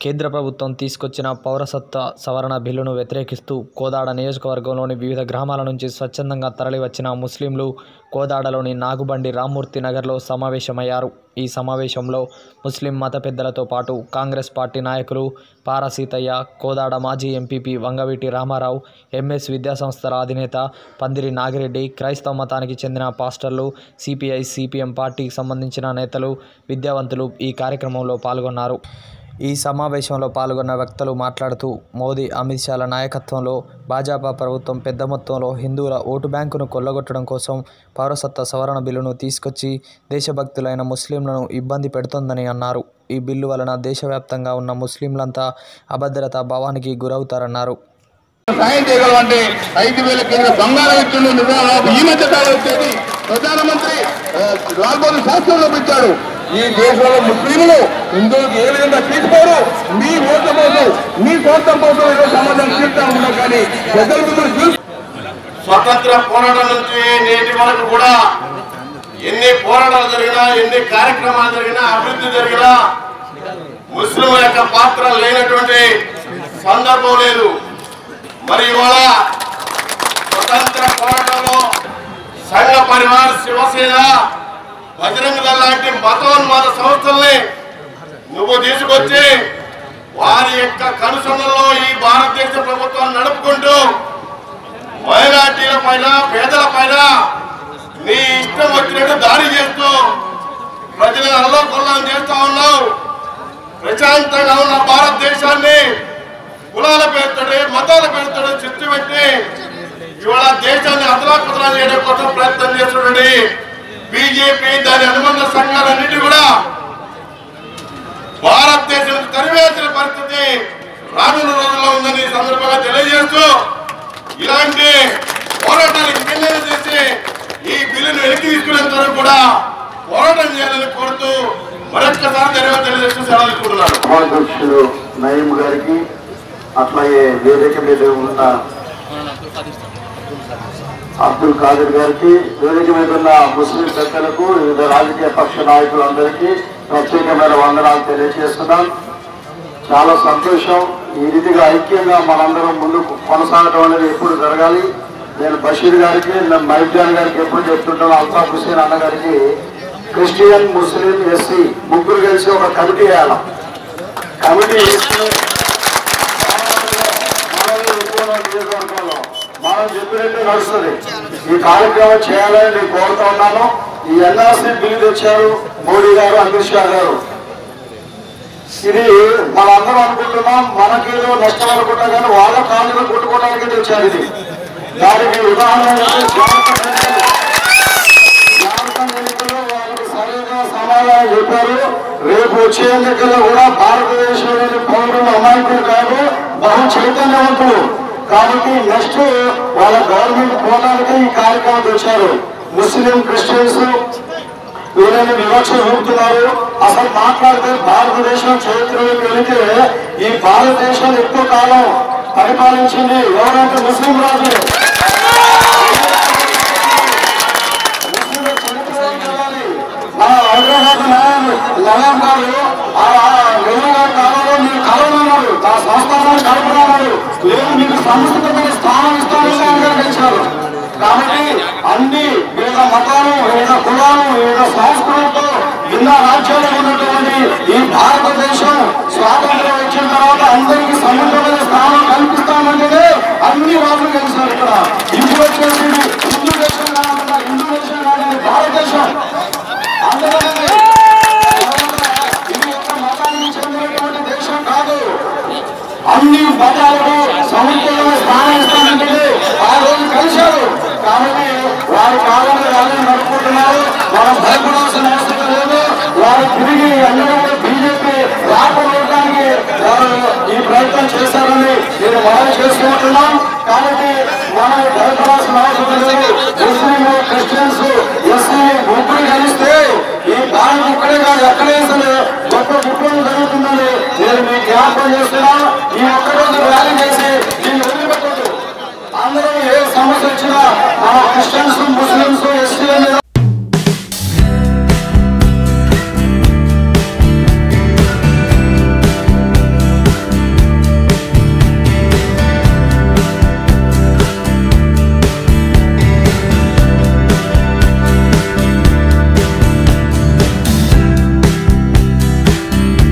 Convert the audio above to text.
కేంద్ర ప్రభుత్వం తీసుకొచ్చిన పౌరసత్వ సవరణ బిల్లును వ్యతిరేకిస్తూ కోదాడ నియోజకవర్గంలోని వివిధ గ్రామాల నుంచి స్వచ్ఛందంగా తరలివచ్చిన ముస్లింలు కోదాడలోని నాగుబండి రామ్మూర్తి నగర్లో సమావేశమయ్యారు. ఈ సమావేశంలో ముస్లిం మత పెద్దలతో పాటు కాంగ్రెస్ పార్టీ నాయకులు పారసీతయ్య కోదాడ మాజీ ఎంపీపీ వంగవీటి రామారావు ఎంఎస్ విద్యాసంస్థల అధినేత పందిరి నాగిరెడ్డి క్రైస్తవ మతానికి చెందిన పాస్టర్లు సిపిఐ సిపిఎం పార్టీకి సంబంధించిన నేతలు విద్యావంతులు ఈ కార్యక్రమంలో పాల్గొన్నారు. ఈ సమావేశంలో పాల్గొన్న వ్యక్తులు మాట్లాడుతూ మోదీ అమిత్ షాల నాయకత్వంలో భాజపా ప్రభుత్వం పెద్ద మొత్తంలో హిందువుల ఓటు బ్యాంకును కొల్లగొట్టడం కోసం పౌరసత్వ సవరణ బిల్లును తీసుకొచ్చి దేశభక్తులైన ముస్లింలను ఇబ్బంది పెడుతోందని అన్నారు. ఈ బిల్లు వలన దేశవ్యాప్తంగా ఉన్న ముస్లింలంతా అభద్రతా భావానికి గురవుతారన్నారు. సాయం చేయగలమంటే ఐదు వేల కేంద్ర బంగారం ఇచ్చిండు ఈ మధ్య కాలం వచ్చేది ప్రధానమంత్రి ఆ, శాస్త్రంలో పెట్టాడు. ఈ దేశంలో ముస్లింలు హిందువులకు ఏ విధంగా తీసుకోరు? మీ ఓట్ల కోసం మీ స్వార్థం కోసం ఏదో సమాజం తీర్తా ఉన్నాం కానీ ప్రజల ముందు స్వతంత్ర పోరాటం నుంచి నేటి వరకు కూడా ఎన్ని పోరాటాలు జరిగినా ఎన్ని కార్యక్రమాలు జరిగినా అభివృద్ధి జరిగినా ముస్లిం యొక్క పాత్ర లేనటువంటి సందర్భం లేదు. మరి ఇవాళ స్వతంత్ర పోరాటంలో సంఘ పరివార్ శివసేన బజరంగ దళ లాంటి మతోన్మాద సంస్థల్ని నువ్వు తీసుకొచ్చి వారి యొక్క కనుసన్నల్లో ఈ భారతదేశ ప్రభుత్వాన్ని నడుపుకుంటూ మైనార్టీల పైన పేదల పైన నీ ఇష్టం వచ్చినట్టు దాడి చేస్తూ ప్రజలను అల్లకొల్లం చేస్తా ఉన్నావు. ప్రశాంతంగా ఉన్న భారతదేశాన్ని కులాల పేరుతోటి మతాల పేరుతోటి చిత్తు పెట్టి ఇవాళ దేశాన్ని అదలాకుతలా చేయడం కోసం ప్రయత్నం చేస్తున్నటువంటి బీజేపీ దాని అనుబంధ సంఘాలన్నిటి కూడా భారతదేశం తరివేసిన పరిస్థితి రానున్న రోజుల్లో ఉందని సందర్భంగా తెలియజేస్తూ ఇలాంటి పోరాటానికి పిల్లలు చేసి ఈ బిల్లును వెనక్కి తీసుకునేంత వరకు కూడా పోరాటం చేయాలని కోరుతూ మరొక్కసారి ధన్యవాదాలు తెలియజేస్తూ సెలవుకుంటున్నాను నయీం గారికి అట్లాగే వేదిక మీద ఉన్న అబ్దుల్ ఖాదర్ గారికి వేదిక మీద ఉన్న ముస్లిం పెద్దలకు వివిధ రాజకీయ పక్ష నాయకులందరికీ ప్రత్యేకమైన వందనాలు తెలియజేస్తున్నాం. చాలా సంతోషం. ఈ రీతిగా ఐక్యంగా మనందరం ముందుకు కొనసాగడం అనేది ఎప్పుడు జరగాలి. నేను బషీర్ గారికి నేను మైక్ గారికి ఎప్పుడు చెప్తుంటాను అల్తాఫ్ హుసేన్ అన్నగారికి క్రిస్టియన్ ముస్లిం ఎస్సీ ముగ్గురు కలిసి ఒక కమిటీ వేయాలి. కమిటీ మనం చెప్పినట్టు నడుస్తుంది. ఈ కార్యక్రమం చేయాలని నేను కోరుతా ఉన్నాను. ఈ ఎన్ఆర్సీ బిల్లు తెచ్చారు మోడీ గారు అమిత్ షా గారు. ఇది మనందరం అనుకుంటున్నాం మనకేదో నష్టం అనుకుంటా కానీ వాళ్ళ కాళ్ళు కొట్టుకోవడానికి తెచ్చారు ఇది. దానికి ఉదాహరణ సరైన సమాధానం చెప్పారు. రేపు వచ్చే ఎన్నికల్లో కూడా భారతదేశంలోని పౌరులు అమాయకులు కాదు బహు చైతన్యవంతులు. కాబట్టి నెక్స్ట్ వాళ్ళ గవర్నమెంట్ పోవడానికి ఈ కార్యక్రమం తెచ్చారు. ముస్లిం క్రిస్టియన్స్ వీళ్ళని వివక్ష చూపుతున్నారు అసలు మాట్లాడితే భారతదేశం చరిత్రలోకి వెళితే ఈ భారతదేశం ఎక్కువ కాలం పరిపాలించింది ఎవరంటే ముస్లిం రాజు మన హైదరాబాద్ నవాబ్ గారు ఆ కాలంలో మీరు కలవన్నారు ఆ సంస్థానాన్ని లేదు మీకు స్థానం గారు గెలిచారు కాబట్టి అన్ని వివిధ వివిధ సంస్కృతులు వివిధ భిన్న రాజ్యాలు ఉన్నటువంటి ఈ భారతదేశం స్వాతంత్రం వచ్చిన తర్వాత అందరికీ సముద్రమైన స్థానం కల్పిస్తామంటేనే అన్ని వాళ్ళు గెలిచారు ఇక్కడ. ఇప్పుడు వచ్చేసి హిందూ దేశం కాకుండా హిందూ దేశం కాదు భారతదేశం అందువలన ఇది ఒక మతానికి చెందినటువంటి దేశం కాదు అన్ని మతాలకు సముద్రమైన స్థానం ఇస్తామంటే ఆ రోజు కలిశారు. కాబట్టి వాళ్ళని నడుపుకుంటున్నారు మనం భయపడాల్సిన అవసరం లేదు. వారు తిరిగి అందరూ బీజేపీ రాకపోవడానికి వారు ఈ ప్రయత్నం చేశారని నేను మనం చేసుకుంటున్నాం. కాబట్టి మనం భయపడాల్సిన అవసరం లేదు. ముస్లింలు క్రిస్టియన్స్ ఎస్సీ ముగ్గురు కలిస్తే ఈ భారత ఒక్కడే కాదు ఎక్కడే సరే గొప్ప విప్లవం జరుగుతుందని నేను మీకు జ్ఞాపకం చేస్తున్నాను ఈ ఒక్కరోజు ర్యాలీ చేసి దీన్ని వదిలిపెట్టదు అందరూ ఏ సమస్య వచ్చినా మన క్రిస్టియన్స్ ముస్లింస్ ఎస్సీ